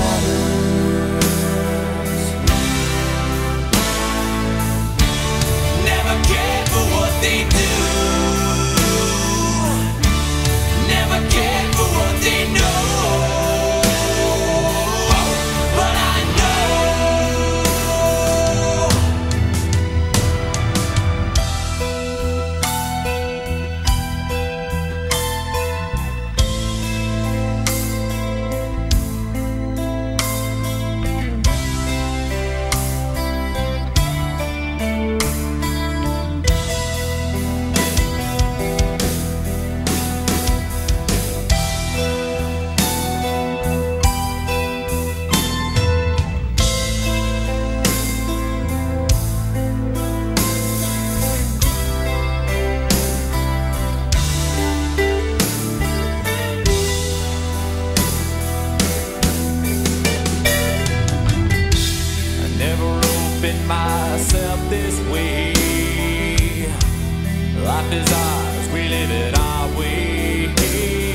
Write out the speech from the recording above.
matter keeping myself this way. Life is ours, we live it our way.